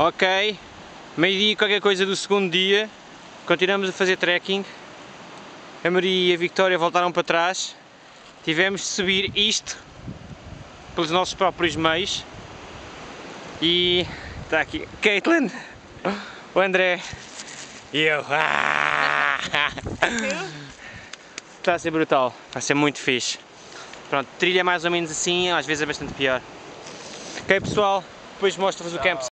Ok, meio-dia qualquer coisa do segundo dia, continuamos a fazer trekking. A Maria e a Victoria voltaram para trás. Tivemos de subir isto pelos nossos próprios meios. E está aqui Caitlin, o André e eu. Ah! Está a ser brutal, vai ser muito fixe. Pronto, trilha é mais ou menos assim, às vezes é bastante pior. Ok pessoal, depois mostro-vos o campo.